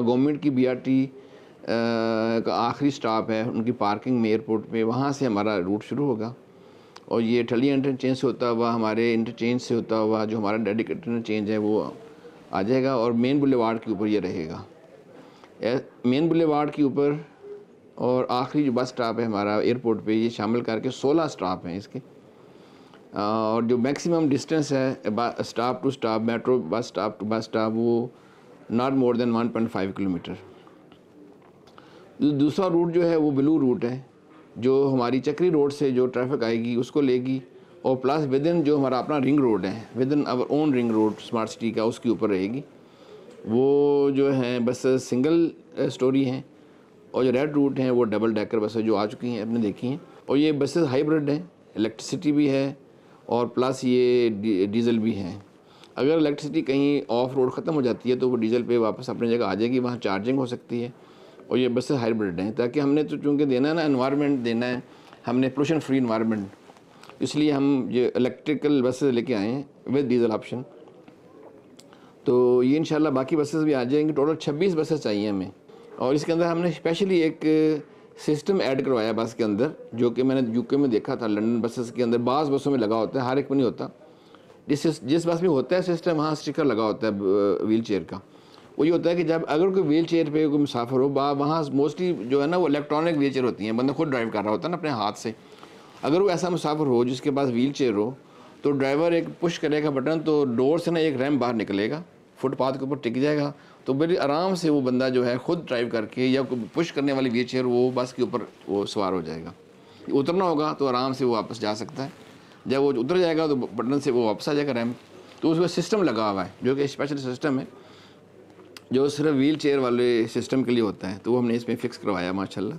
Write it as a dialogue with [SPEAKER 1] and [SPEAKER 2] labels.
[SPEAKER 1] जहाँ गवर्नमेंट की B R T का आखिरी स्टॉप है, उनकी पार्किंग में एयरपोर्ट पे, वहाँ से हमारा रूट शुरू होगा। और ये ठलिया इंटरचेंज से होता हुआ, हमारे इंटरचेंज से होता हुआ, जो हमारा डेडिकेटेड इंटरचेंज है, वो आ जाएगा और मेन बुलेवार्ड के ऊपर ये रहेगा। मेन बुलेवार्ड के ऊपर और आखिरी जो बस स्टॉप है हमारा एयरपोर्ट पे, ये शामिल करके 16 स्टॉप हैं इसके। और जो मैक्सिमम डिस्टेंस है stop to stop, metro bus stop to bus stop, वो नॉट मोर देन 1.5 किलोमीटर दूसरा रूट जो है, वो ब्लू रूट है, जो हमारी चक्री रोड से जो ट्रैफ़िक आएगी, उसको लेगी, और प्लस विद इन जो हमारा अपना रिंग रोड है within our own ring road smart city का, उसके ऊपर रहेगी। वो जो है, बस सिंगल स्टोरी हैं, और जो रेड रूट हैं, वो डबल डेकर बसें जो आ चुकी हैं, आपने देखी हैं। और ये बसेस हाइब्रिड हैं इलेक्ट्रिसिटी भी है, और प्लस ये डीजल भी हैं। अगर इलेक्ट्रिसिटी कहीं ऑफ़ रोड ख़त्म हो जाती है तो वो डीजल पे वापस अपनी जगह आ जाएगी, वहाँ चार्जिंग हो सकती है। और ये बसेस हाइब्रिड हैं, ताकि हमने तो चूँकि देना है ना इन्वायरमेंट देना है, हमने पोल्यूशन फ्री इन्वायरमेंट इसलिए हम ये इलेक्ट्रिकल बसेस लेके आए हैं विद डीजल ऑप्शन तो ये इंशाल्लाह बाकी बसेस भी आ जाएँगी। टोटल 26 बसेस चाहिए हमें। और इसके अंदर हमने स्पेशली एक सिस्टम ऐड करवाया बस के अंदर, जो कि मैंने यूके में देखा था लंदन बसेस के अंदर। बास बसों में लगा होता है, हर एक में नहीं होता। जिस जिस बस में होता है सिस्टम वहाँ स्टिकर लगा होता है व्हील चेयर का। वो ये होता है कि जब, अगर कोई व्हील चेयर पर कोई मुसाफर हो, बा, वहाँ मोस्टली जो है ना, वो इलेक्ट्रॉनिक व्हील चेयर होती हैं। बंदा खुद ड्राइव कर रहा होता है ना अपने हाथ से। अगर वो ऐसा मुसाफर हो, जिसके पास व्हील चेयर हो तो ड्राइवर एक पुश करेगा बटन तो डोर से ना एक रैम बाहर निकलेगा। फुटपाथ के ऊपर टिक जाएगा। तो बड़ी आराम से वो बंदा जो है, खुद ड्राइव करके या पुश करने वाली व्हील चेयर वो बस के ऊपर वो सवार हो जाएगा। उतरना होगा तो आराम से वो वापस जा सकता है। जब वो उतर जाएगा तो बटन से वो वापस आ जाएगा रैम तो उसमें सिस्टम लगा हुआ है, जो कि स्पेशल सिस्टम है, जो सिर्फ़ व्हील चेयर वाले सिस्टम के लिए होता है। तो वो हमने इसमें फ़िक्स करवाया, माशाल्लाह।